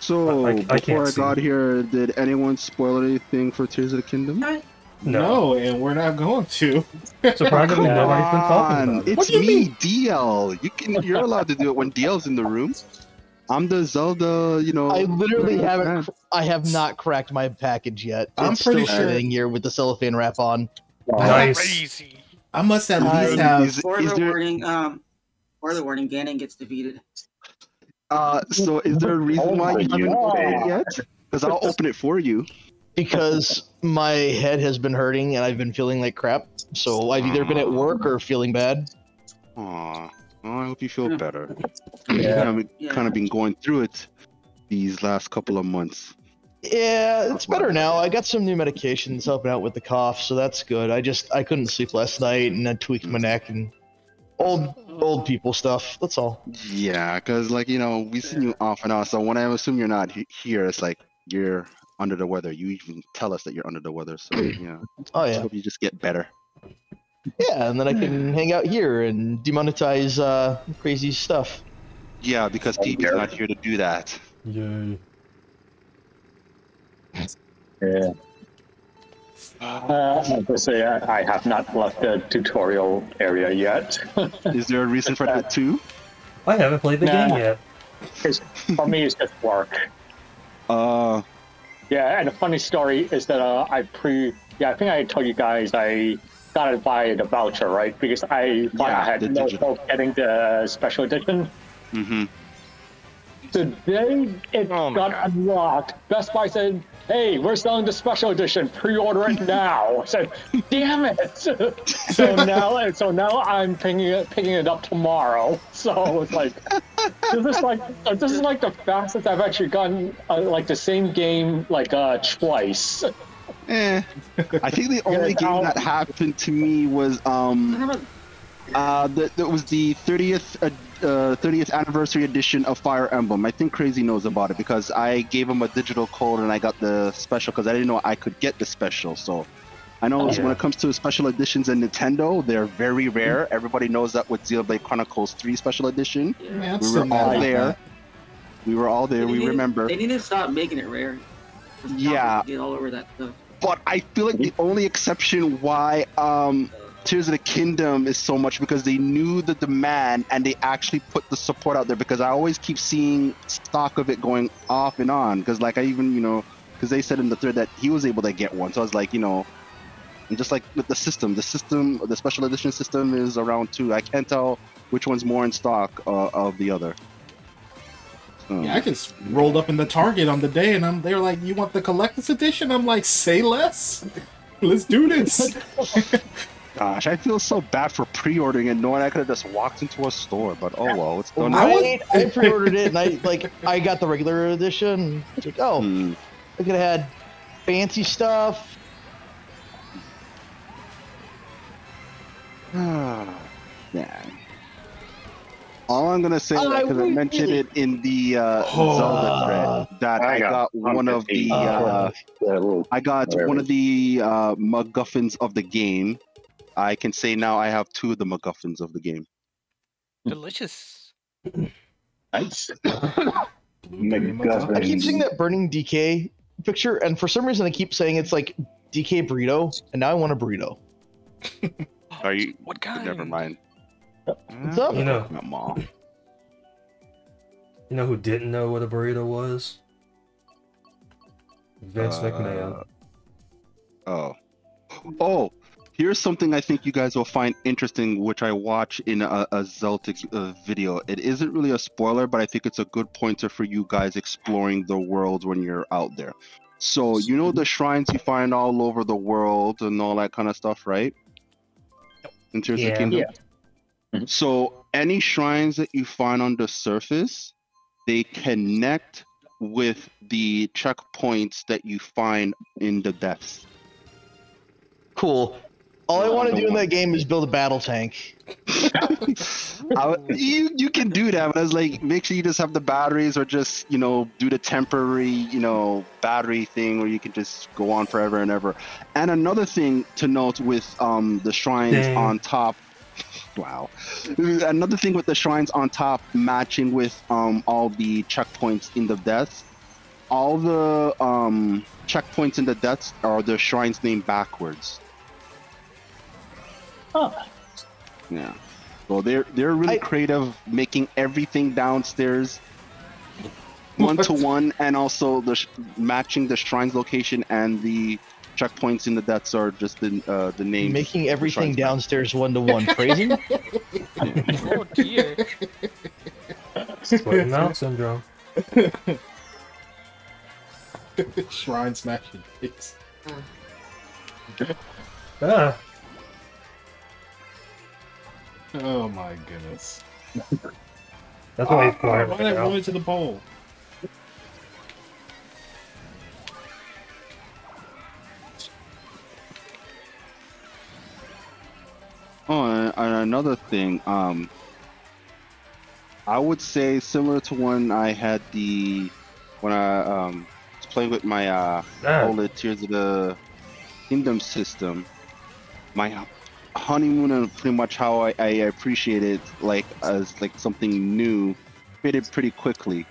so I- I can't before i see. got here did anyone spoil anything for tears of the kingdom No. No. and we're not going to. Surprisingly, Come nobody's been talking on, about it. It's What do you me, DL. You can you're allowed to do it when DL's in the room. I'm the Zelda, you know. I literally haven't. cr- I have not cracked my package yet. I'm it's pretty still sure- sitting here with the cellophane wrap on. Nice. Crazy. I must at Uh, least have. is, is the there warning, um, or the warning, Ganon gets defeated. uh so is there a reason why you Oh, haven't you opened it yet? Because I'll open it for you. because my head has been hurting and I've been feeling like crap. So I've either been at work or feeling bad. Aw. Oh, I hope you feel better. Yeah. I've Yeah. kind of been going through it these last couple of months. Yeah, it's better now. I got some new medications helping out with the cough, so that's good. I just I couldn't sleep last night and I tweaked my neck and old old people stuff. That's all. Yeah, because like you know we've seen you off and on. So when I assume you're not he- here, it's like you're under the weather. You even tell us that you're under the weather. So yeah, Oh I yeah, hope you just get better. yeah, and then I can hang out here and demonetize uh, crazy stuff. Yeah, because Oh, Deep is not here to do that. Yay. Yeah. Uh, I have to say, I, I have not left the tutorial area yet. Is there a reason for that too? I haven't played the Nah. game yet. It's, for me, it's just work. Uh, Yeah, and the funny story is that uh, I pre. Yeah, I think I told you guys I got to buy the voucher, right? Because I thought Yeah, I had the no digital. hope getting the special edition. mm-hmm. The day it Oh got God. unlocked, Best Buy said, "Hey, we're selling the special edition. Pre-order it now." I said, "Damn it!" so now, so now I'm picking it, picking it up tomorrow. So it's like, this is like, this is like the fastest I've actually gotten uh, like the same game like uh twice. Eh. I think the only Yeah, game I'll- that happened to me was um uh that that was the 30th uh, uh, 30th anniversary edition of Fire Emblem. I think Crazy knows about it because I gave him a digital code and I got the special because I didn't know I could get the special. So I know Yeah. when it comes to special editions in Nintendo, they're very rare. Everybody knows that with Xenoblade Chronicles 3 special edition. Man, We were mad all about there. that. We were all there. They We need- remember. They need to stop making it rare. The Yeah. Get all over that stuff. But I feel like the only exception why um Tears of the Kingdom is so much because they knew the demand and they actually put the support out there because I always keep seeing stock of it going off and on because like I even you know because they said in the thread that he was able to get one so I was like you know and just like with the system the system the special edition system is around two I can't tell which one's more in stock uh, of the other. So, Yeah, I just rolled up in the Target on the day, and I'm they're like, "You want the collector's edition?" I'm like, "Say less. Let's do this." Gosh, I feel so bad for pre-ordering and knowing I could have just walked into a store, but oh well, it's done. I, I pre-ordered it and I like I got the regular edition. It's like, oh, Hmm. I could have had fancy stuff. yeah. All I'm gonna say Oh, I because I, mentioned it in the uh, Zelda thread that I, I got got one of the 150. uh, I got one of the uh, MacGuffins of the game. I can say now I have two of the MacGuffins of the game. Delicious. Nice. I keep seeing that burning DK picture, and for some reason I keep saying it's like DK burrito, and now I want a burrito. Are you? What kind? Never mind. What's up? You know, Come on. you know who didn't know what a burrito was? Vince McMahon. Uh, Oh. Oh, here's something I think you guys will find interesting, which I watch in a, a Zeltik uh, video. It isn't really a spoiler, but I think it's a good pointer for you guys exploring the world when you're out there. So, you know the shrines you find all over the world and all that kind of stuff, right? In Tears of Yeah. the Kingdom? Yeah. So, any shrines that you find on the surface, they connect with the checkpoints that you find in the depths. Cool. All I want to do in that game is build a battle tank. I, you you can do that, but I was like, make sure you just have the batteries, or just you know do the temporary you know battery thing, where you can just go on forever and ever. And another thing to note with um the shrines Dang. on top. Wow. Another thing with the shrines on top matching with um all the checkpoints in the depths. All the um checkpoints in the depths are the shrines named backwards. Huh. Yeah. So they're they're really I- creative, making everything downstairs one to one, and also the sh- matching the shrine's location and the checkpoints in the depths are just the uh, the name. Making everything downstairs one to one. Crazy? Oh dear. Foot and mouth syndrome. Shrine smashing dicks. Ah, Oh my goodness. that's why he's Ah, quiet why right did I roll into the bowl? Oh, and, and another thing, um, I would say similar to when I had the when I um was playing with my uh Ah. OLED Tears of the Kingdom system. My honeymoon and pretty much how I, I appreciate it like as like something new fitted pretty quickly.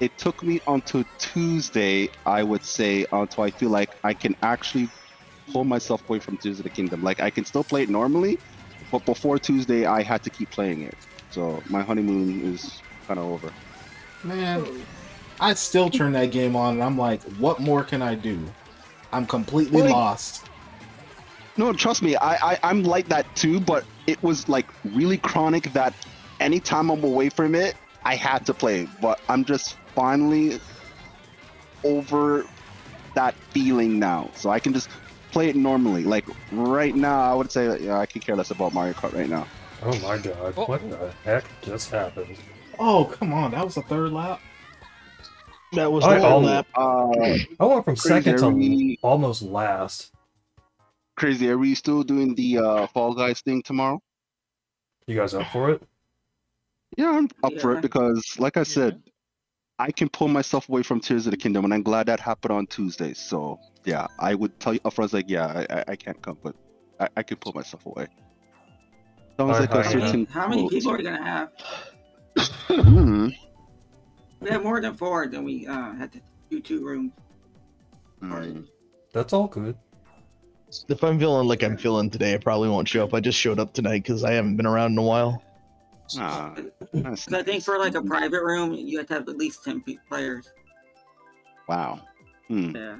It took me until Tuesday, I would say, until I feel like I can actually pull myself away from Tears of the Kingdom. Like I can still play it normally, but before Tuesday, I had to keep playing it. So my honeymoon is kind of over. Man, I still turn that game on and I'm like, what more can I do? I'm completely lost. No, trust me, I, I I'm like that too. But it was like really chronic that anytime I'm away from it, I had to play. But I'm just finally over that feeling now, so I can just play it normally. Like right now, I would say yeah, I could care less about Mario Kart right now. Oh my god, Oh. what the heck just happened? Oh, come on. That was the third lap. That was I the whole almost- lap. Uh, I went from second to almost last. Crazy. Are we still doing the uh, Fall Guys thing tomorrow? You guys up for it? Yeah, I'm up for it because, like I said, I can pull myself away from Tears of the Kingdom, and I'm glad that happened on Tuesday. So yeah, I would tell you upfront, like, yeah, I, I, I can't come, but I, I can pull myself away. Sounds Alright, like a alright, How many, certain. how many people are you gonna have? Hmm. we have more than four, then we uh had to do two rooms. Mm. That's all good. If I'm feeling like I'm feeling today, I probably won't show up. I just showed up tonight because I haven't been around in a while. Ah, that's 'Cause I think for like a private room, you have to have at least ten players. wow. Hmm. Yeah.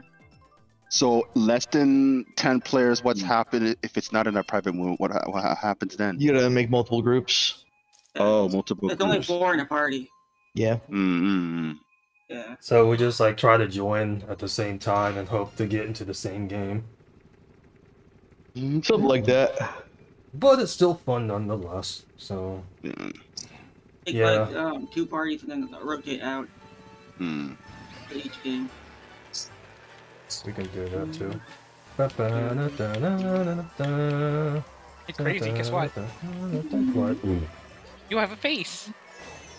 So less than ten players. What's happened if it's not in a private room? What what happens then? You gotta make multiple groups. Oh, multiple It's only four in a party. Yeah. Mm-hmm. Yeah. So we just like try to join at the same time and hope to get into the same game. Something like that. But it's still fun nonetheless. So Take Yeah. like um, two parties and then rotate out Hmm. for each game. we can do that too. Ba-ba-da-da-da-da-da. Crazy. Guess what? What? You have a face.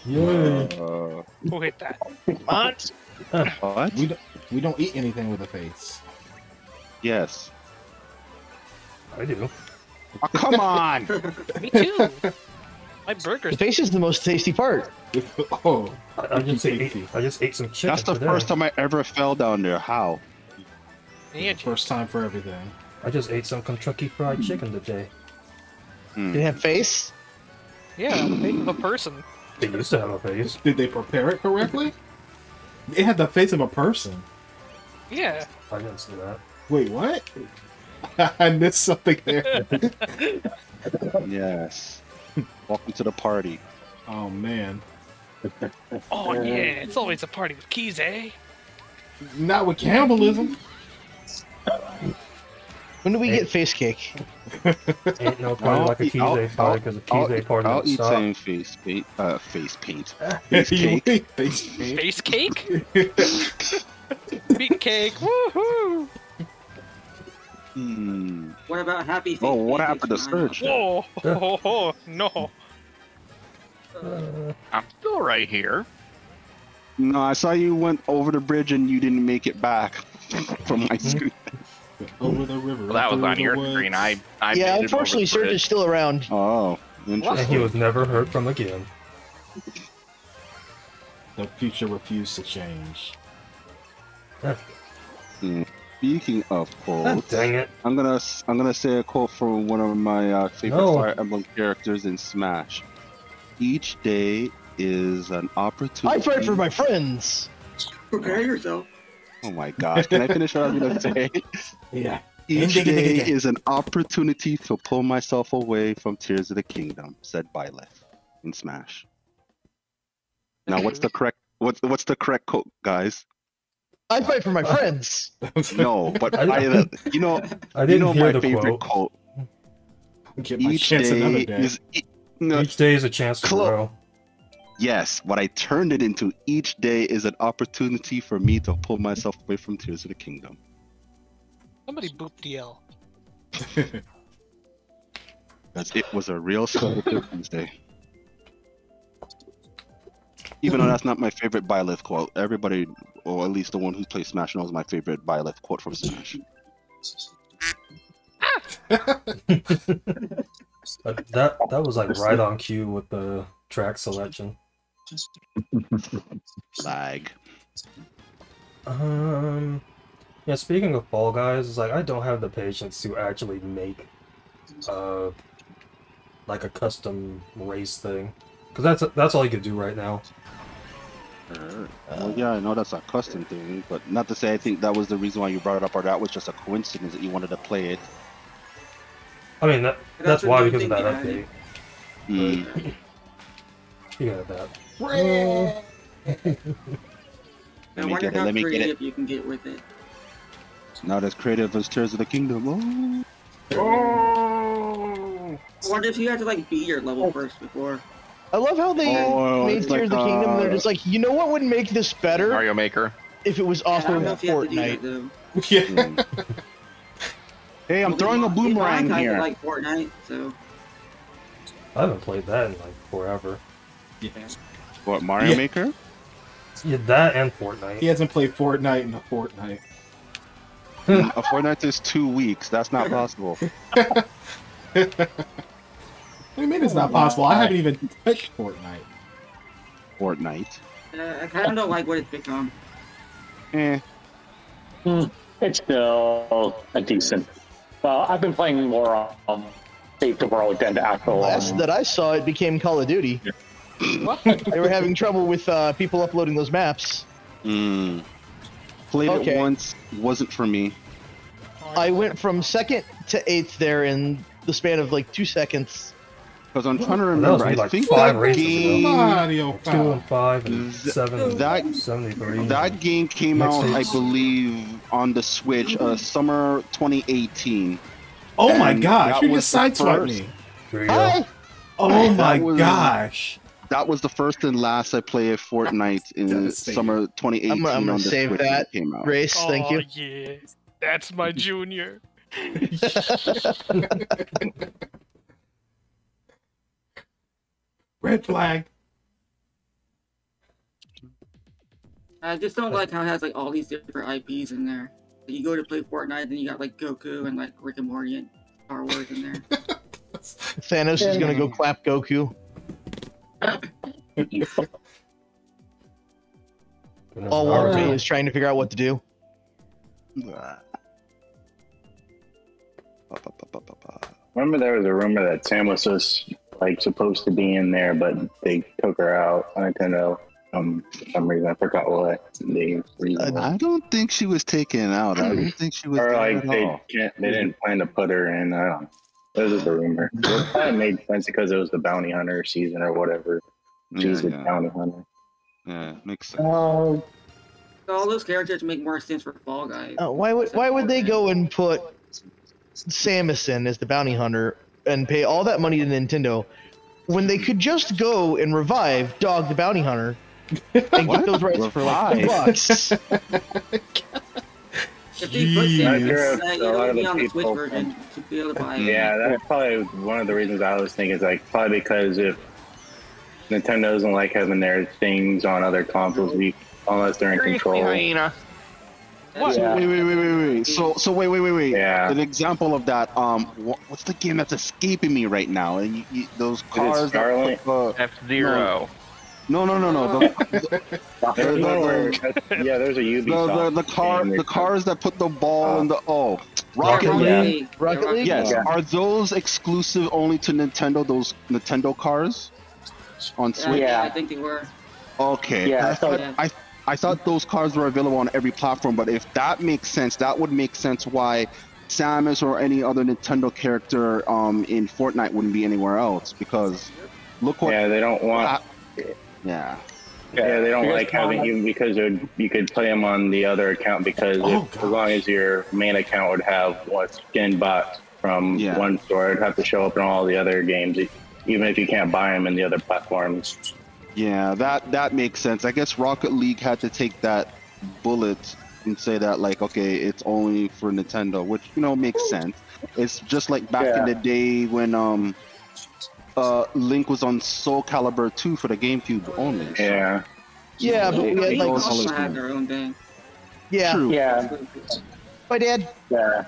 Yay! Uh, Who hit that? what? what? We don't, we don't eat anything with a face. Yes. I do. Oh, come on. Me too. My burger's The face is the most tasty part. oh, I, I just ate. I just ate some chicken. That's the today. first time I ever fell down there. How? and first time for everything. I just ate some Kentucky Fried Chicken today. Hmm. Did it have face? Yeah, the face of a person. They used to have a face. Did they prepare it correctly? It had the face of a person. Yeah. I didn't see that. Wait, what? I missed something there. Yes. Welcome to the party. oh man, Oh yeah, it's always a party with keys, eh? not with cannibalism. When do we get face cake? Ain't no party like a eat- Key's I'll- party because a I'll- Key's Day party I'll eat stop. same face paint. Uh, face paint. Face cake. ate face Face cake? Big cake. Woohoo! Hmm. What about happy face? Oh, what Face happened to is mine? Surge? Whoa! Oh, oh, no. Uh, I'm still right here. No, I saw you went over the bridge and you didn't make it back from my screen. over the river. Well, that was through on the your woods. screen. I, I yeah, made it over unfortunately, the Surge is still around. Oh, and he was never heard from again. The future refused to change. Hmm. Speaking of quotes, dang it. I'm gonna s- I'm gonna say a quote from one of my uh, favorite No. Fire Emblem characters in Smash. Each day is an opportunity. I fight for my friends. Prepare yourself. Oh my gosh! Can I finish what I was gonna say? Yeah. Each Dig it, dig it, day is an opportunity to pull myself away from Tears of the Kingdom," said Byleth in Smash. Now, what's the correct what's what's the correct quote, guys? I fight for my friends. No, but I- Byleth, uh, you know, I you didn't know hear my the favorite quote. quote. Get my Each chance another day day. is no, Each day is a chance to Clo- grow. Yes, what I turned it into each day is an opportunity for me to pull myself away from Tears of the Kingdom. Somebody boop DL. Because it was a real celebrative Tuesday. Even though that's not my favorite Byleth quote, everybody, or at least the one who plays Smash, knows my favorite Byleth quote from Smash. But that that was like right on cue with the track selection. Lag. Um, yeah. Speaking of Fall Guys, it's like I don't have the patience to actually make, uh, like a custom race thing, because that's that's all you could do right now. Uh, well, yeah, I know that's a custom thing, but not to say I think that was the reason why you brought it up, or that was just a coincidence that you wanted to play it. I mean that That's that's why new because of thing that behind update. Mm. You got that. I Let me wonder get it, how let me get it. creative you can get with it. Not as creative as Tears of the Kingdom. Oh. I wonder if you had to like beat your level first before. I love how they Oh, made it's Tears of the like, Kingdom. They're uh, just like, you know what would make this better Mario Maker. if it was I also don't in know if you have to do that Fortnite. Yeah. Mm. Hey, I'm Well, throwing a they- they boomerang monetize it here. Like Fortnite, so I haven't played that in like forever. yeah. What, Mario Yeah. Maker? Yeah, that and Fortnite. He hasn't played Fortnite in a fortnight. a Fortnite is two weeks. That's not possible. What do you mean it's not possible? I haven't even touched Fortnite. Fortnite. Uh, I kind of don't like what it's become. Eh. Hmm, it's still a decent. Well, I've been playing more um, Save the World than the actual. Last Um, that I saw, it became Call of Duty. What? They were having trouble with uh, people uploading those maps. Mm. Played Okay. it once, wasn't for me. I went from second to eighth there in the span of like two seconds. Because I'm trying to That was remember. I like think five that races ago. game, Mario Two Foul. and five and Th- seven. that- seventy-three. that game came Next out, I believe, on the Switch, uh, summer 2018. Oh my And gosh, that you was just the sideswiped first- me. There. Hi. Oh That my was- gosh. That was the first and last I played of Fortnite in summer 2018 I'm, I'm gonna the save Switch that came out. race. Thank oh, you. yeah. That's my junior. Red flag. I just don't like how it has like all these different IPs in there. You go to play Fortnite, then you got like Goku and like Rick and Morty and Star Wars in there. Thanos is gonna go clap Goku. Goodness, All one Naruto. is trying to figure out what to do. Remember there was a rumor that Samus was like supposed to be in there, but they took her out. i don't um, for some reason I forgot what the reason. was. I don't think she was taken out. I don't think she was or like at they all. can't, they didn't plan to put her in. I don't. know. That was the rumor. It probably made sense because it was the bounty hunter season or whatever. She Yeah, was the yeah, bounty hunter. yeah, makes sense. So all those characters make more sense for Fall Guys. Uh, why would why would they go and put Samus in as the bounty hunter and pay all that money to Nintendo when they could just go and revive Dog the Bounty Hunter and get those rights for like Revive? bucks? If they put Samus, Sure, uh, a it'd be on the Switch version to be able to buy. Yeah, that's probably one of the reasons I was thinking is like probably because if Nintendo doesn't like having their things on other consoles, we, unless they're in control. hyena. What? So wait, wait, wait, wait, wait. So, so wait, wait, wait, wait. Yeah. An example of that. Um, wha- what's the game that's escaping me right now? And you, you, those cars. that Starlink? uh, F Zero. no, no, no, no. The, There's one where, the, yeah, there's a the, Ubisoft. the, the car, the cars that put the ball Uh, in the oh, Rocket Rocket League? League. League. Rocket League? Yes. Yeah. Are those exclusive only to Nintendo? Those Nintendo cars on Switch? yeah, I think they were. Okay. Yeah, I so- thought I, I thought those cards were available on every platform, but if that makes sense, that would make sense why Samus or any other Nintendo character um, in Fortnite wouldn't be anywhere else because look what Yeah, they don't want. Ah, yeah. Yeah, they don't Because, like having you because would, you could play them on the other account because Oh, if, as long as your main account would have what skin bots from Yeah. one store, it'd have to show up in all the other games, even if you can't buy them in the other platforms. Yeah, that that makes sense. I guess Rocket League had to take that bullet and say that like, okay, it's only for Nintendo, which you know makes sense. It's just like back in the day when um uh Link was on Soul Calibur 2 for the GameCube only. so- Yeah, Yeah, but we had like those also colors have their own thing. yeah. True. yeah, My dad. yeah.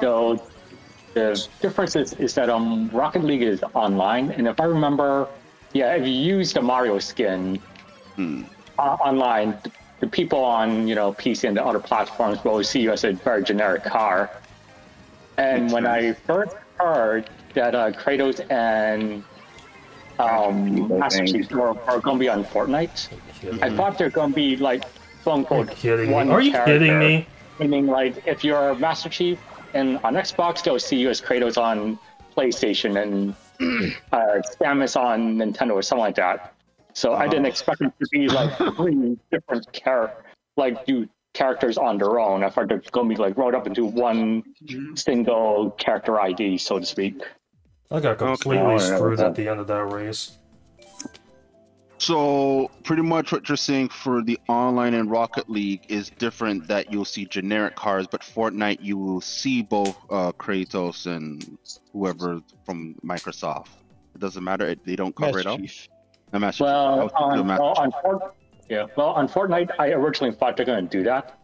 So the difference is, is that um Rocket League is online, and if I remember, yeah, if you use the Mario skin Hmm. uh, online, the, the people on you know PC and the other platforms will see you as a very generic car. And when I first heard that uh, Kratos and um, Master. Chief were, are going to be on Fortnite, I thought they're going to be like quote Are you unquote kidding me? one Are you kidding character. me? Meaning, like, if you're Master Chief and on Xbox, they'll see you as Kratos on PlayStation and uh, Samus on Nintendo or something like that. So I didn't expect them to be like three different characters, like do characters on their own. I thought they're going to be like rolled up into one single character ID, so to speak. I got completely Okay. screwed at the end of that race. So pretty much what you're seeing for the online and Rocket League is different that you'll see generic cars, but Fortnite you will see both uh, Kratos and whoever from Microsoft. It doesn't matter. It, they don't cover Master it up. Chief. No, Master Well, Chief. On, well, on Fort, yeah, well, on Fortnite, I originally thought they're going to do that.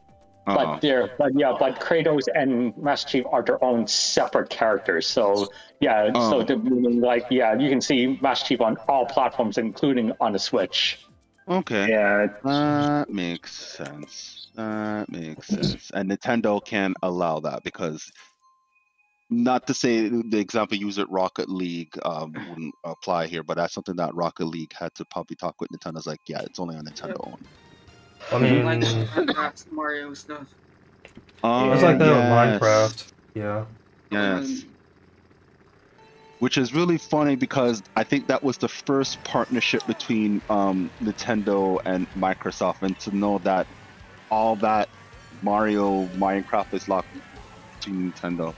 Uh-uh. But they're, but yeah, but Kratos and Master Chief are their own separate characters. So yeah, so Oh. the like yeah, you can see Master Chief on all platforms, including on the Switch. Okay. Yeah, That makes sense. That makes sense. And Nintendo can allow that because not to say the example used at Rocket League um, wouldn't apply here, but that's something that Rocket League had to probably talk with Nintendo's like, yeah, it's only on Nintendo owned. I mean, like Minecraft, Mario stuff. Um, like that yes, with Minecraft. Yeah. Yes. Which is really funny because I think that was the first partnership between um, Nintendo and Microsoft, and to know that all that Mario Minecraft is locked to Nintendo.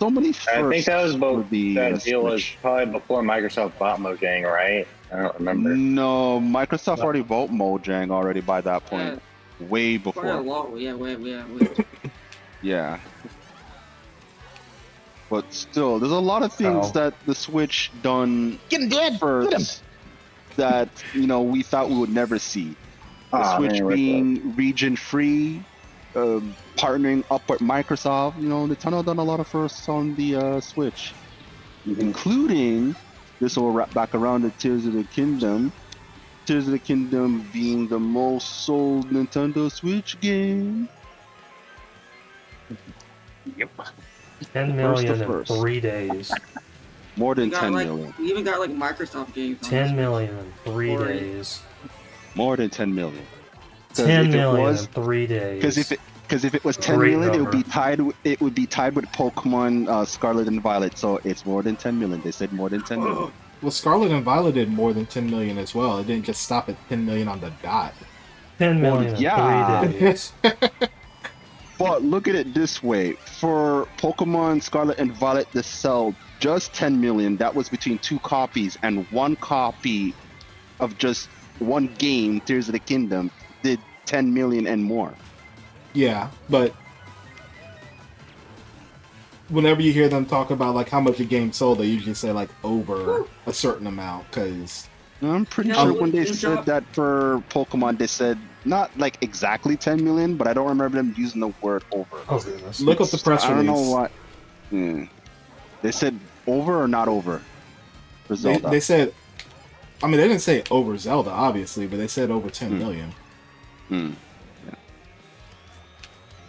So many firsts. I think that was both. the That deal was probably before Microsoft bought Mojang, right? I don't remember. No, Microsoft already bought Mojang already by that point, way Quite a before. lot. Yeah, yeah, yeah. yeah. Yeah. But still, there's a lot of things Ow. that the Switch done Get him, Dad. Get him. first that you know we thought we would never see. The Aw, Switch man, being region free, um, partnering up with Microsoft. You know, Nintendo done a lot of firsts on the uh, Switch, including this will wrap back around to Tears of the Kingdom. Tears of the Kingdom being the most sold Nintendo Switch game. Yep. million to in three days. More than got 10 like million. we even got like Microsoft games. on Ten this. million in three Forty. days. More than 10 million. 'Cause Ten if it million was- in three days. Because if it because if it was 10 Great million, it would be tied. with- It would be tied with Pokemon uh, Scarlet and Violet. So it's more than 10 million. They said more than 10 million. Well, Scarlet and Violet did more than 10 million as well. It didn't just stop at 10 million on the dot. ten million in yeah. three days. But look at it this way: for Pokemon Scarlet and Violet to sell just 10 million, that was between two copies, and one copy of just one game, Tears of the Kingdom, did 10 million and more. Yeah, but whenever you hear them talk about like how much a game sold, they usually say like over a certain amount because I'm pretty Yeah, sure when they said job. that for Pokemon, they said not like exactly 10 million, but I don't remember them using the word over. Oh goodness. look up the press release. I don't know what. Hmm. They said over or not over for They, Zelda. they said, I mean, they didn't say over Zelda, obviously, but they said over 10 Hmm. million. Hmm.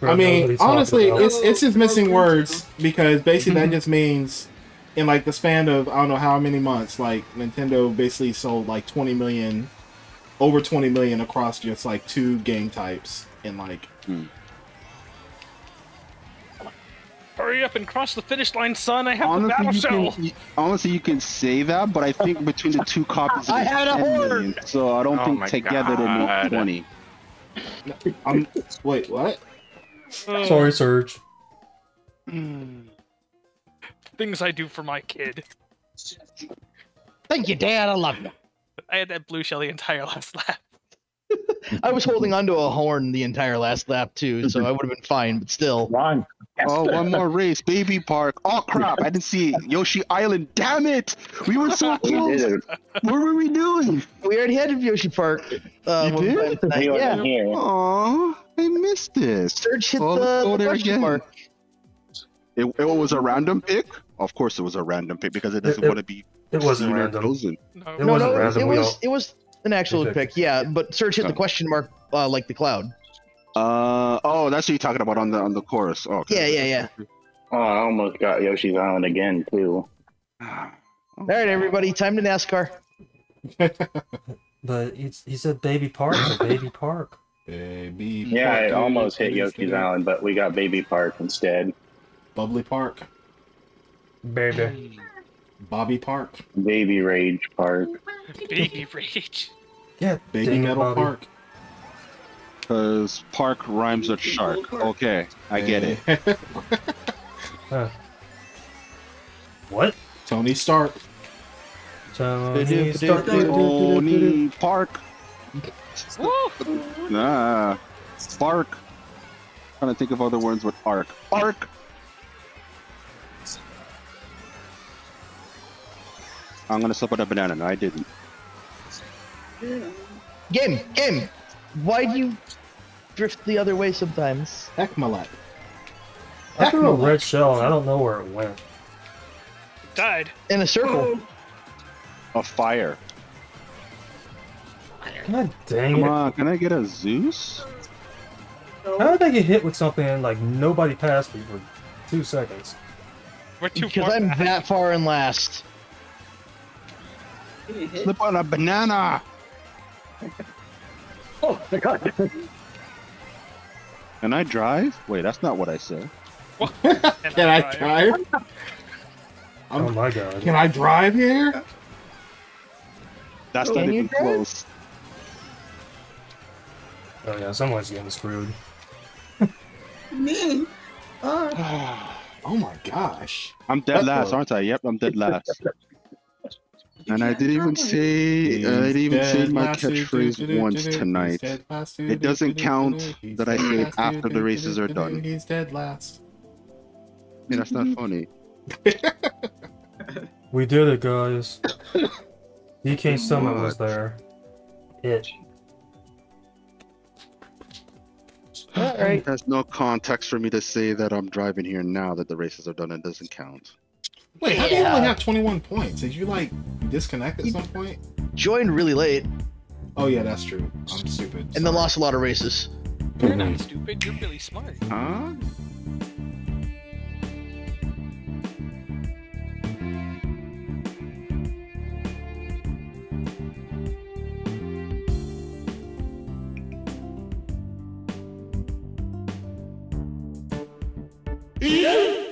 I mean, honestly, it's it's just missing words because basically Mm-hmm. that just means in like the span of I don't know how many months, like Nintendo basically sold like 20 million, over 20 million across just like two game types in like Hurry up and cross the finish line, son. I have the battle Honestly, you shell. can, you- honestly, you can say that, but I think between the two copies, I had a million, so I don't Oh think my together they make God. 20. I'm wait what? Uh, Sorry, Surge. Things I do for my kid. Thank you, Dad. I love you. I had that blue shell the entire last lap. I was holding onto a horn the entire last lap too, so I would have been fine. But still, One. Oh, one more race, Baby Park. Oh crap! I didn't see Yoshi Island. Damn it! We were so close. What were we doing? we already had Yoshi Park. Uh, You did? time tonight. Yeah, here. Oh, I missed this. Surge hit Well, the, go the there question again. mark. It, it was a random pick. Of course, it was a random pick because it doesn't It- it- want to be It wasn't random. chosen. No, It no, wasn't no, random, it was it was an actual we pick. Yeah, but Surge hit the Oh. question mark uh, like the cloud. Uh oh, that's what you're talking about on the on the chorus. Oh, okay. Yeah, yeah, yeah. Oh, I almost got Yoshi's Island again too. All right, everybody, time to NASCAR. But he, he said baby park, so baby park. Uh, baby. Yeah, Park, it almost hit baby Yoshi's Island, but we got Baby Park instead. Bubbly Park, Baby. Bobby Park, Baby Rage Park. Baby rage. Yeah, Baby dang Metal Bobby. Park. Because park rhymes with shark. Okay, I get it. Huh. What? Tony Stark. Tony Stark. Tony Park. Woo! Nah. Spark. Trying to think of other words with arc. Arc. I'm gonna slip on a banana. No, I didn't. Game, game. Why do you drift the other way sometimes? Heckmalek. I threw a red shell and I don't know where it went. Died. In a circle. A fire. God dang Come it. on, can I get a Zeus? How did I get hit with something and like nobody passed me for two seconds? We're too Because far I'm back. that far in last. Slip on a banana. Oh my god. Can I drive? Wait, that's not what I said. Can I drive? Oh my god. Can I drive here? That's Can not you even drive? close. Oh yeah, someone's getting screwed. Me? Uh, Oh my gosh. I'm dead That's last, close. aren't I? Yep, I'm dead last. And I didn't even drive. say I didn't even say my catchphrase once tonight. It doesn't count that I dead say it after the races are done. He's dead last. Yeah, that's not funny. We did it, guys. DK Summit was there. It. Alright. There's no context for me to say that I'm driving here now that the races are done. It doesn't count. Wait, how do you only have 21 points? Did you like disconnect at some point? Joined really late Oh yeah, that's true. I'm stupid. and then lost a lot of races. You're not stupid. You're really smart. Huh? 咦